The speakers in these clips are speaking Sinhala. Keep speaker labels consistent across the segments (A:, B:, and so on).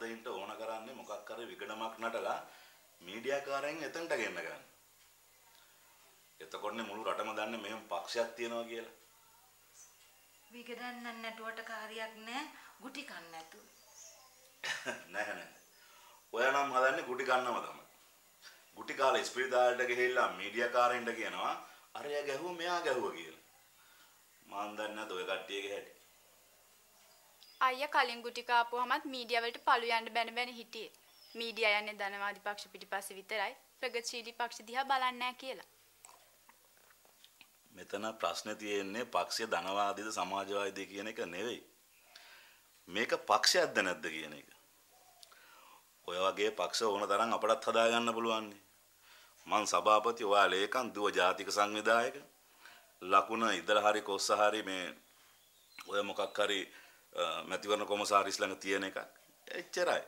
A: නිලධාරීන්ට ඕන කරන්නේ මොකක් හරි විගඩමක් නටලා මීඩියා කාරයන් එතනට ගෙන්න ගන්න. එතකොටනේ මුළු රටම දන්නේ මෙහෙම පක්ෂයක් තියෙනවා කියලා.
B: විගඩන්න නැටුවට කාර්යයක් නැහැ ගුටි කන්න නැතු.
A: නැහැ නැහැ. ඔයා නම් හදන්නේ ගුටි කන්නම තමයි. ගුටි කාලා ඉස්පිරිතාලට ගිහිල්ලා මීඩියා කාරයින්ට කියනවා අරයා ගැහුවා මෙයා ගැහුවා කියලා. මන් දන්නේ නැත ඔය කට්ටියගේ හැටි.
C: අයියා කලින් ගුටි කාපුවමත් මීඩියා වලට පළු යන්න බැන බැන හිටියේ. මීඩියා යන්නේ ධනවාදී පක්ෂ පිටිපස්සේ විතරයි. ප්‍රගතිශීලී පක්ෂ දිහා බලන්නේ නැහැ කියලා.
A: මෙතන ප්‍රශ්නේ තියෙන්නේ පක්ෂය ධනවාදීද සමාජවාදීද කියන එක නෙවෙයි. මේක පක්ෂයක්ද නැද්ද කියන එක. ඔය වගේ පක්ෂ ඕන තරම් අපටත් හදාගන්න පුළුවන්. මං සභාපති ඔයා ලේකම් දුව ජාතික සංවිධායක ලකුණ ඉදලා හරි කොස්ස හරි මේ ඔය මොකක් හරි මැතිවරණ කොමසාරිස් ළඟ තියෙන එකක්. එච්චරයි.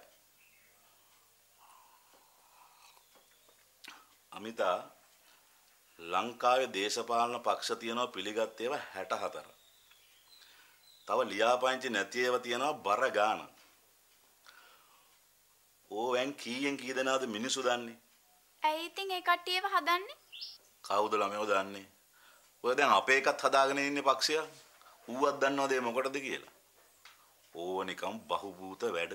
A: අමිතා ලංකාවේ දේශපාලන පක්ෂ තියෙනවා පිළිගත් ඒවා 64. තව ලියාපදිංචි නැති ඒවා තියෙනවා බර ගාන. ඕවෙන් කීයෙන් කී දෙනාද මිනිස්සු දන්නේ?
C: ඇයි ඉතින් ඒ කට්ටියව හදන්නේ?
A: කවුද ළමයෝ දන්නේ? ඔය දැන් අපේ එකත් හදාගෙන ඉන්නේ පක්ෂය. ඌවත් දන්නවද මොකටද කියලා? ඕව නිකම් බහුබූත වැඩ.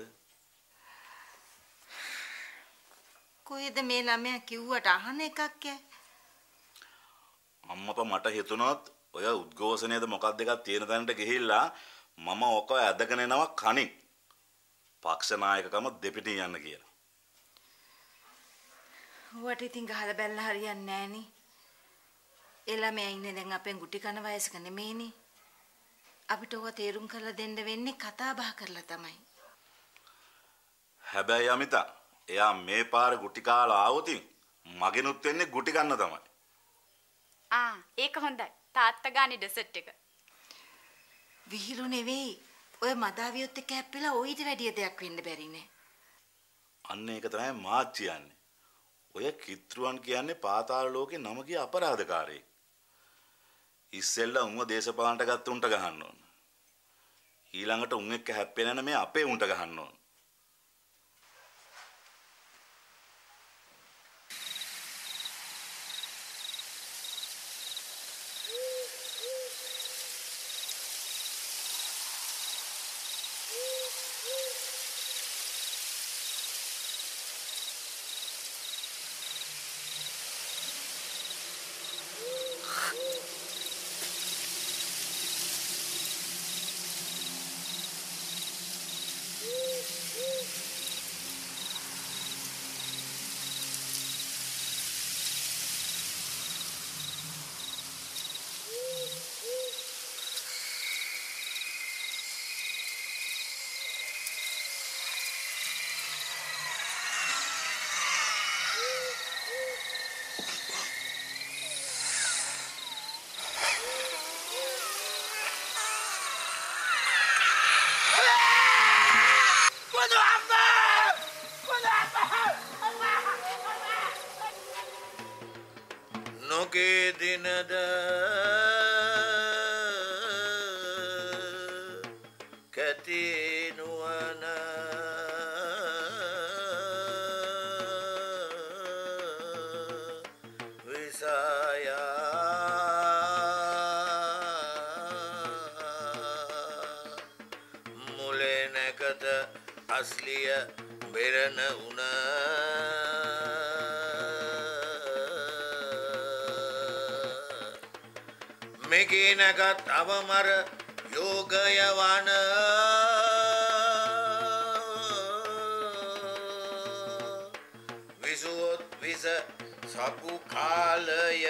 B: කොහෙද මේ ළමයා කිව්වට අහන එකක් ඈ.
A: අම්මපා මට හිතුණොත් ඔය උද්ඝෝෂණයද මොකක්ද එකක් තියෙන තැනට ගිහිල්ලා මම ඔක ඇදගෙන එනවා කණින්. පක්ෂ නායකකම දෙපිටින් යන්න කියලා.
B: ඌට ඉතින් ගහලා බැලලා හරියන්නේ නෑනේ. ඒ ළමයා ඉන්නේ දැන් අපෙන් ගුටි කන වයසක නෙමෙයිනේ. අපිට ඕවා තේරුම් කරලා දෙන්න වෙන්නේ කතා බහ කරලා තමයි.
A: හැබැයි අමිතා එයා මේ පාර ගුටි කාලා ආවොතින් මගෙනුත් වෙන්නේ ගුටි කන්න තමයි.
C: ආ ඒක හොඳයි. තාත්තා ගානේ ඩෙසර්ට් එක.
B: විහිළු නෙවෙයි. ඔය මදාවියොත් එක්ක හැප්පිලා ඔయిత වැඩිය දෙයක් වෙන්න බැරි නේ.
A: අන්න ඒක තමයි මාත් කියන්නේ. ඔය කිත්රුවන් කියන්නේ පාතාල ලෝකේ නම ගිය අපරාධකාරයෙක්. ඉස්සෙල්ලා උන්ව දේශපාලනට ගත්ත උන්ට ගහන්න ඕන. ඊළඟට උන් එක්ක හැප්පෙන නැ මේ අපේ උන්ට ගහන්න ඕන.
D: අස්ලිය බෙරණ උන. මෙකී නැගත් අවමර යෝගය වන. විසුවොත් විස සපු කාලය.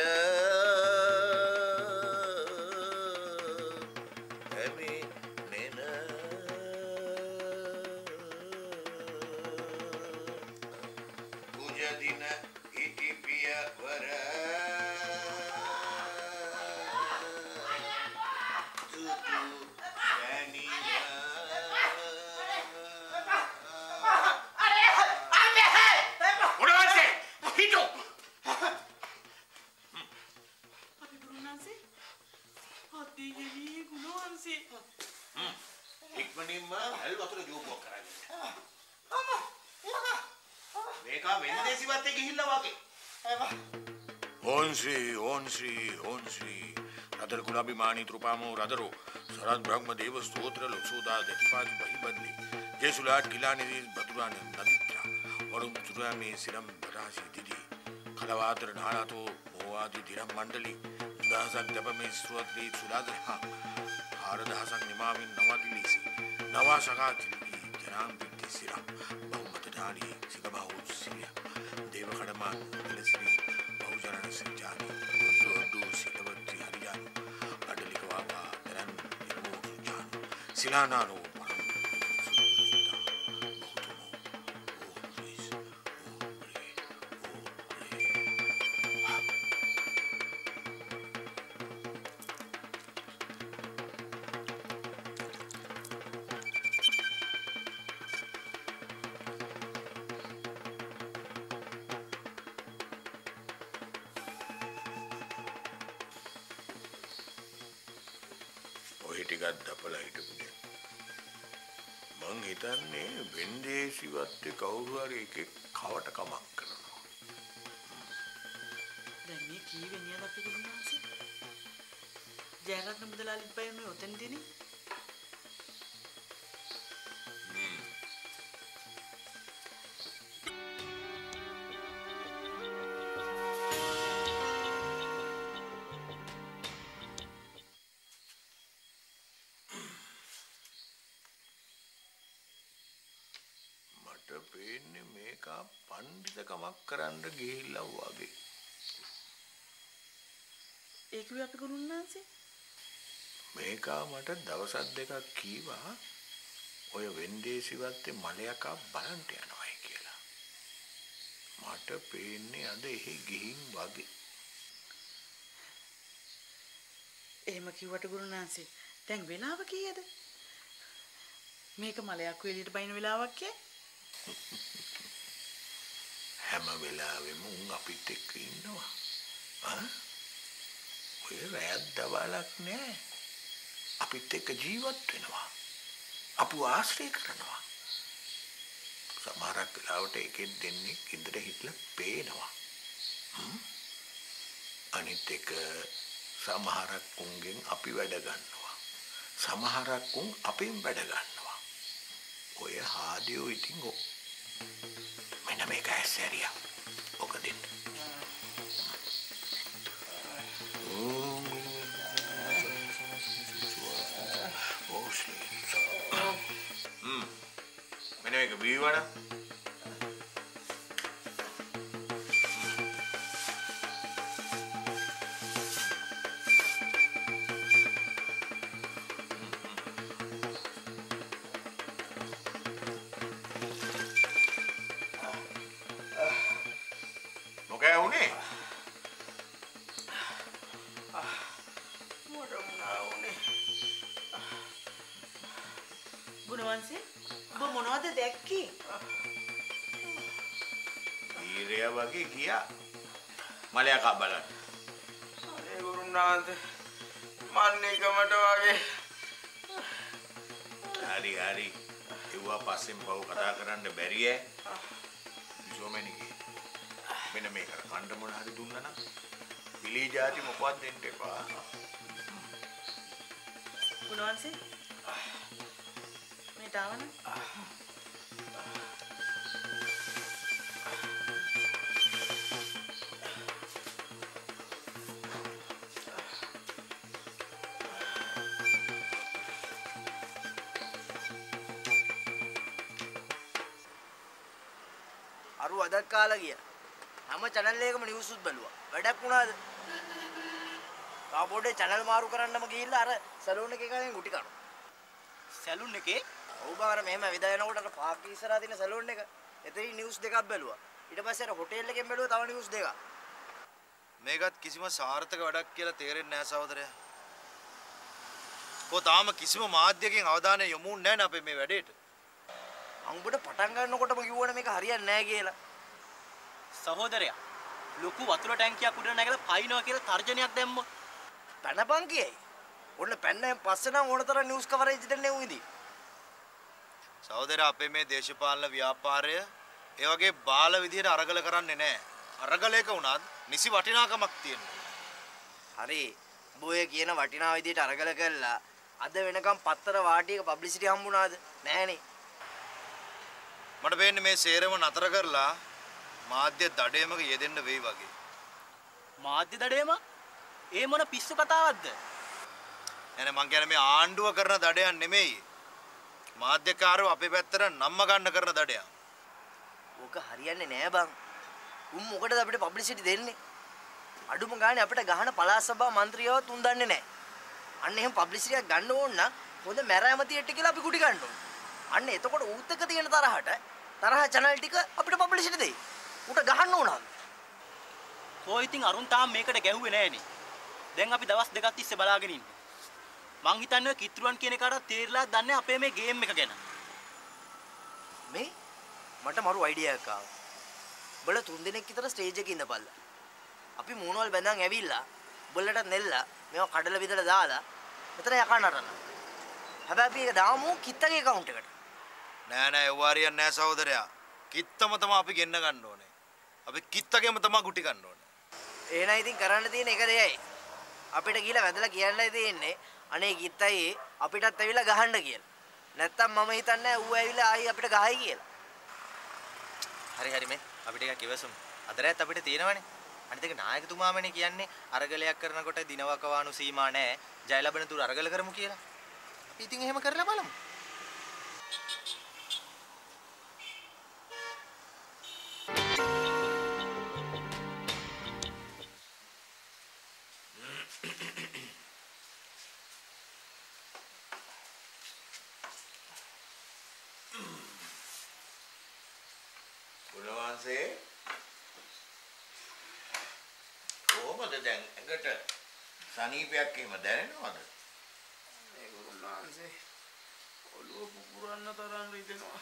D: දී
E: ගෙවි ගුණවන්සේ
D: ඉක්මනින්ම ඇල් වතුර ජෝබුවක් කරගන්න.
E: අම්මා ඒක මේක වෙනදේසි වත්තේ ගිහිල්ලා වගේ.
D: ඕන්සි ඕන්සි ඕන්සි රදර කුලාභිමානී තෘපාමෝ රදරෝ. සරත් බ්‍රහ්ම දේව ස්තෝත්‍ර ලොක්ෂෝදා දතිපාද බහි බදලි ජේසුලාට ගිලානිදී බතුරාන නදිත්‍රා වරුම් තුරාමේ සිරම් රාශි දිදී. කලවාතර නාලාතෝ මෝවාදී දිරම් මණ්ඩලී. දහසක් ජපමේ ස්රුවත් වී සුලාදරහා හාර දහසක් නිමාවෙන් නවකිලිසි නවා සකා කිලී ජනාම් විත්ති සිරම් බහුමතටානී සිකබහු සිරිය දේව කඩමා ලෙසිරි බහුජරණ සංජානී දුොඩ්ඩු සිටවත්ති හරියන් අඩලිකවාවා දරන් එමෝ ජාන. සිලානානෝ ඔය ටිකත් දපලා හිටපුනේ. මං හිතන්නේ වෙන්දේසිවත්තේ කවුරු හරි එකෙක් කවට කමක් කරනවා.
F: දැන් මේ කීවෙනියද අපි ගුණාන්සේ? ජයරත්න මුදලාලිත් බයන්නේ ඔතෙන්දීනේ.
D: පේන්නේ මේකා පණ්ඩිතකමක් කරන්න ගිහිල්ලා වගේ.
F: ඒ කිව්වේ අපි ගුණාන්සේ?
D: මේකා මට දවසක් දෙකක් කීවා ඔය වෙන්දේසිවත්තේ මලයකා බලන්ට යනවයි කියලා. මට පේන්නේ අද එහෙ ගිහින් වගේ.
F: එහෙම කිව්වට ගුණාන්සේ දැන් වෙලාව කීයද? මේක මලයක් වෙලියට බයින වෙලාවක් කිය?
D: හැම වෙලාවෙම උන් අපිත් එක්ක ඉන්නවා. ආ? ඔය රැත් දවලක් නෑ. අපිත් එක්ක ජීවත් වෙනවා. අපු ආශ්‍රය කරනවා. සමහරක් වෙලාවට එකෙන් දෙන්නේ ඉදර හිටලා පේනවා. හ්ම්? අනිත් එක සමහරක් උන්ගෙන් අපි වැඩ ගන්නවා. සමහරක් උන් අපෙන් වැඩ ගන්නවා. ඔය හාදියෝ ඉතින් ඔ මෙන්න මේක ඇස්සැරියා. ඔක දෙන්න. මෙන්න මේක බීවන මොකෑ මලයකා බලන්න.
G: අනේ ගුරුනාන්ත මන්නේකමට වගේ.
D: හරි හරි. එව්වා පස්සෙන් පව් කතා කරන්න බැරි ඈ. විසෝමැනිගේ මෙන්න මේක කණ්ඩ මොන හරි දුන්නා නම් පිළී ಜಾති මොකවත් දෙන්න එපා.
F: ගුණවන්සේ? මේට ආවන?
H: අරු අදත් කාලා ගියා. හැම channel එකකම news උත් බැලුවා. වැඩක් වුණාද? තාපෝඩේ channel මාරු කරන්නම ගිහිල්ලා අර සැලූන් එකේ කලින් ගුටි කනවා.
G: සැලුන් එකේ
H: ඔව් බාර මෙහෙම විදා යනකොට අර පාක් ඉස්සරහා තියෙන සැලූන් එක. එතනින් news දෙකක් බැලුවා. ඊට පස්සේ අර හොටෙල් එකෙන් බැලුවා තව news දෙකක්.
I: මේකත් කිසිම සාර්ථක වැඩක් කියලා තේරෙන්නේ නැහැ සහෝදරයා. කො තාම කිසිම මාධ්‍යකින් අවධානය යොමු වෙන්නේ නැහැ අපේ මේ වැඩේට.
H: අංගුඩ පටන් ගන්නකොටම කිව්වනේ මේක හරියන්නේ නැහැ කියලා.
G: සහෝදරයා ලොකු වතුර ටැංකියක් උඩ නැගලා පයින්නවා කියලා තර්ජනයක් දැම්මොත්
H: පැනපන් කියයි. ඔන්න පැන්නෙන් පස්සේ නම් ඕන තරම් නිවුස් කවරේජ් දෙන්නේ උන් ඉදී.
I: සහෝදර අපේ මේ දේශපාලන ව්‍යාපාරය ඒ වගේ බාල විදිහට අරගල කරන්නේ නැහැ. අරගලයක වුණත් නිසි වටිනාකමක් තියෙනවා.
H: හරි බොය කියන වටිනා විදියට අරගල කළා අද වෙනකම් පත්තර වාටියක පබ්ලිසිටි හම්බුණාද නෑනේ
I: මට පේන්නේ මේ සේරම නතර කරලා මාධ්‍ය දඩයමක යෙදෙන්න වෙයි වගේ.
G: මාධ්‍ය දඩයම? ඒ මොන පිස්සු කතාවක්ද?
I: එනේ මං කියන්නේ මේ ආණ්ඩුව කරන දඩයක් නෙමෙයි. මාධ්‍යකාරෝ අපේ පැත්තට නම්ම ගන්න කරන දඩයක්.
H: ඕක හරියන්නේ නෑ බං. උන් මොකටද අපිට පබ්ලිසිටි දෙන්නේ? අඩුම ගානේ අපිට ගහන පළාත් සභා മന്ത്രിයවත් උන් දන්නේ නෑ. අන්න එහෙම පබ්ලිසිටියක් ගන්න ඕන නම් හොඳ මැරෑමතියට කියලා අපි කුටි ගන්න ඕන. අන්න එතකොට ඌතක තියෙන තරහට තරහ channel ටික අපිට පබ්ලිසිටි දෙයි. ඌට ගහන්න ඕන
G: කෝ ඉතින් අරුන් තාම මේකට ගැහුවේ නෑනේ දැන් අපි දවස් දෙකක් තිස්සේ බලාගෙන ඉන්නේ මං හිතන්නේ කිතුරුවන් කියන එකට තේරිලා දන්නේ අපේ මේ ගේම් එක ගැන
H: මේ මට මරු අයිඩියා එකක් ආවා. උඹලා තුන් දිනක් විතර ස්ටේජ් එකේ ඉඳපල්ලා. අපි මූණවල බැඳන් ඇවිල්ලා උඹලට නෙල්ලා මේවා කඩලා විදලා දාලා මෙතන යකා නටන්න. හැබැයි අපි ඒක දාමු කිත්තගේ account එකට.
I: නෑ නෑ ඒව හරියන්නේ නෑ සහෝදරයා. කිත්තම තමයි අපි ගෙන්න ගන්න ඕනේ. අපි කිත්තගෙම තමයි ගුටි ගන්න ඕනේ.
H: එහෙනම් ඉතින් කරන්න තියෙන එක දෙයයි. අපිට ගිහලා වැදලා කියන්නයි තියෙන්නේ අනේ කිත්තයි අපිටත් ඇවිල්ලා ගහන්න කියලා. නැත්තම් මම හිතන්නේ ඌ ඇවිල්ලා ආයි අපිට ගහයි කියලා.
J: හරි හරි මේ අපිට එකක් ඉවසමු. අදරයත් අපිට තියෙනවනේ. අනිත් එක නායකතුමාමනේ කියන්නේ අරගලයක් කරනකොට දිනවකවානු සීමා නැහැ. ජය ලැබෙන තුරු අරගල කරමු කියලා. අපි ඉතින් එහෙම කරලා බලමු.
D: කොහොමද දැන් ඇඟට සනීපයක් එහෙම දැනෙනවද?
K: ඒ ගුරුනාන්සේ ඔළුව පුපුරන්න තරම් රිදෙනවා.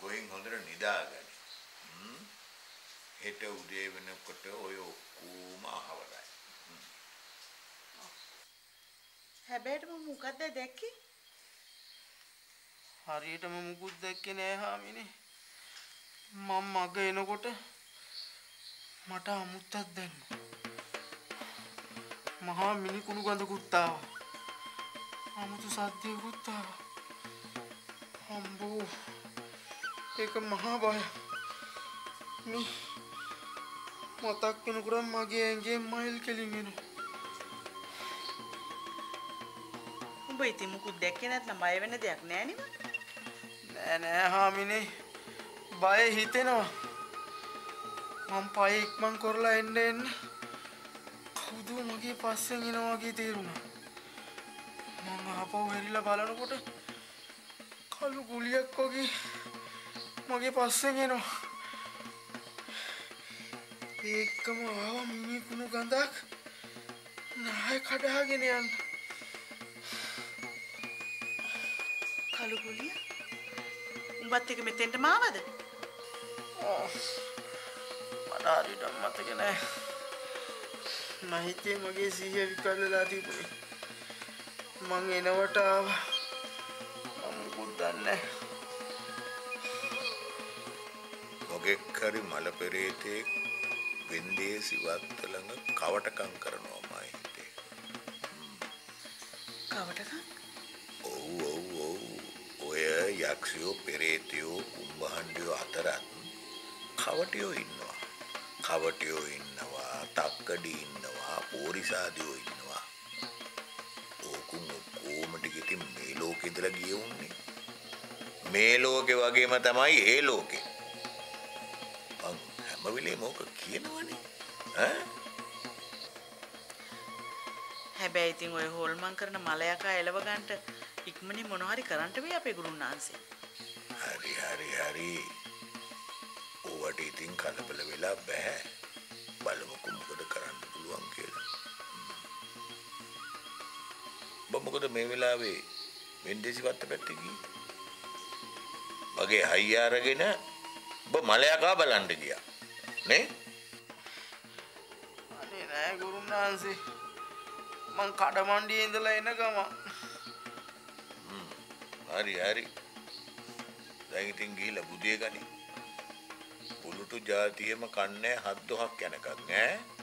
D: ගොයින් හොඳට නිදාගන්න. හ්ම්. හෙට උදේ වෙනකොට ඔය ඔක්කොම අහවරයි.
F: හැබැයිටම මොකද්ද දැක්කේ?
K: හරියටම මුකුත් දැක්කේ නෑ හාමිනේ. මම මග එනකොට මට අමුත්තක් දැම්මා. මහා මිනිකුණු ගඳකුත් ආවා. අමුතු සද්දයකුත් ආවා. අම්බෝ ඒක මහා බය. මේ මතක් වෙනකොට මගේ ඇඟේ මයිල් කෙලින් එනවා.
F: උඹ ඉතින් මුකුත් දැක්කේ නැත්නම් බය වෙන්න දෙයක් නෑ නේ
K: නෑ නෑ හාමිනේ බය හිතෙනවා. මං පය ඉක්මන් කරලා එන්න එන්න කවුද මගේ පස්සෙන් එනවා වගේ තේරුණා. මං ආපහු හැරිලා බලනකොට කළු ගුලියක් වගේ මගේ පස්සෙන් එනවා. ඒකම ආව මිනිකුණු ගඳක් නාය කඩාගෙන යන්න.
F: කළු ගුලිය උඹත් එක මෙතෙන්ට මාවද
K: මට හරියට මතක නෑ මම හිතේ මගේ සිහිය විකල්ලලා තිබුණේ. මං එනවට ආවා. මම මුකුත් දන්නේ නෑ
D: මොකෙක් හරි මල පෙරේතෙක් වෙන්දේසි වත්ත ළඟ කවටකම් කරනවා මයි හිතේ.
F: කවටකම්?
D: ඔව් ඔව් ඔව්. ඔය යක්ෂයෝ පෙරේතයෝ කුම්භහණ්ඩයෝ අතරත් කවටයෝ ඉන්නවා. කවටයෝ ඉන්නවා, තක්කඩි ඉන්නවා, පෝරිසාදියෝ ඉන්නවා. ඕකුම් ඔක්කොම ටික ඉතින් මේ ලෝකෙ ඉඳලා ගිය උන්නේ. මේ ලෝකෙ වගේම තමයි ඒ ලෝකෙ. මං හැම වෙලේම ඕක කියනවනේ. ඈ
F: හැබැයි ඉතින් ඔය හොල්මන් කරන මලයකා එලව ගන්නට ඉක්මනින් මොනවා හරි කරන්න වෙයි අපේ ගුරුනාන්සේ.
D: හරි හරි හරි. ඕවට ඉතින් කලබල වෙලා බෑ. බලමුකෝ මොකද කරන්න පුළුවන් කියලා. මොකද මේ වෙලාවේ වෙන්දේසි වත්ත පැත්තේ ගියේ? මගේ හයිය අරගෙන ඔබ මලයකා බලන්න ගියා. නේ?
K: අනේ නෑ ගුරුනාන්සේ මං කඩමණ්ඩියේ ඉඳලා එන ගම
D: හරි හරි දැන් ඉතින් ගිහිල්ලා බුදිය ගනි පුලුටු ජාතියෙම කන්නේ හත් දොහක් යනකම් ඈ?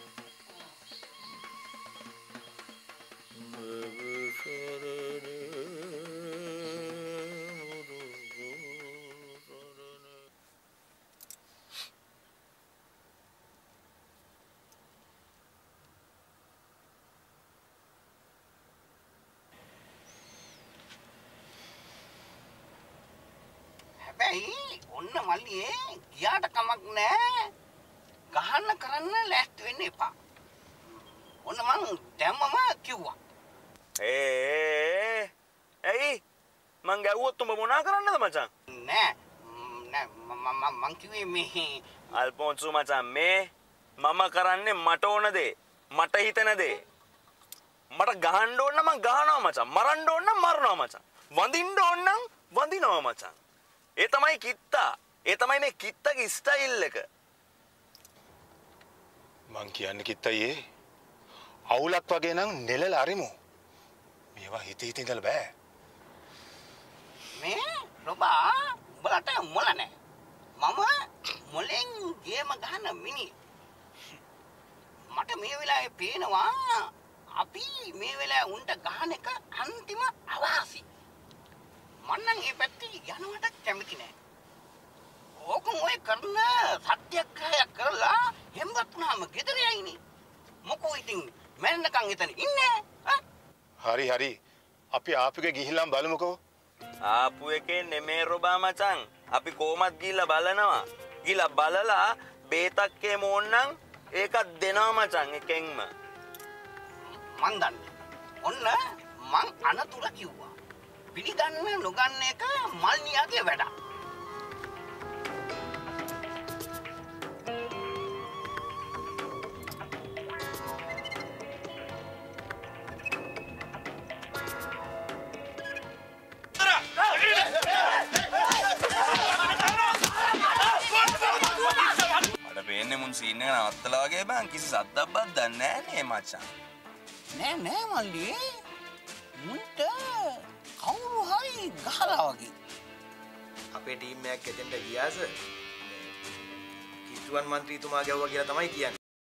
E: ඔන්න මල්ලියේ ගියාට කමක් නෑ ගහන්න කරන්න ලෑස්ති වෙන්න එපා. ඔන්න මං දැම්මම කිව්වා.
K: ඒ ඇයි මං ගැව්වොත් උඹ මොනා කරන්නද මචං?
E: නෑ නෑ මම මං කිව්වේ මේ.
K: අල්පොන්සු මචං මේ මම කරන්නේ මට ඕන දේ මට හිතන දේ. මට ගහන්න ඕන නම් මං ගහනවා මචං මරන්න ඕන නම් මරනවා මචං. වඳින්න ඕන නම් වඳිනවා මචං ඒ තමයි කිත්තා. ඒ තමයි මේ කිත්තගේ ස්ටයිල් එක.
L: මං කියන්න කිත්තයේ අවුලක් වගේ නම් නෙලල අරිමු. මේවා හිත හිත ඉඳලා බෑ.
E: මේ රොබා උඹලට මොල නෑ. මම මොලෙන් ගේම ගහන මිනි මට මේ වෙලාවේ පේනවා අපි මේ වෙලාවේ උන්ට ගහන එක අන්තිම අවාසි. මන්නම් ඒ පැත්තේ යනවට කැමති නෑ ඕකම ඔය කරන සත්‍යක්‍රයක් කරලා හෙම්බත් වුණාම ගෙදර යයිනේ. මොකෝ ඉතින් මැරෙන්නකන් එතන ඉන්නේ?
L: හරි හරි. අපි ආපුගේ ගිහිල්ලාම බලමුකෝ.
K: ආපු එකේ නෙමේ රොබා මචං. අපි කොහමත් ගිහිල්ලා බලනවා. ගිහිල්ලා බලලා බේතක්කේ මෝන්නම් ඒකත් දෙනවා මචං එකෙන්ම.
E: මන් දන්නේ. ඔන්න මං අනතුර කිව්වා පිළිගන්න නොගන්න එක මල්නියාගේ වැඩක්.
K: මට පේන්නේ මුන් සීන් එක නවත්තලා වගේ බං කිසි සද්දක්වත් දන්නේ නැහැ නේ මචං.
E: නෑ නෑ මල්ලියේ හරි ගහලා වගේ
J: අපේ ටීම් එකක් එතෙන්ට ගියාස කිට්ටුවන් මන්ත්‍රීතුමා ගැව්වා කියලා තමයි කියන්නේ.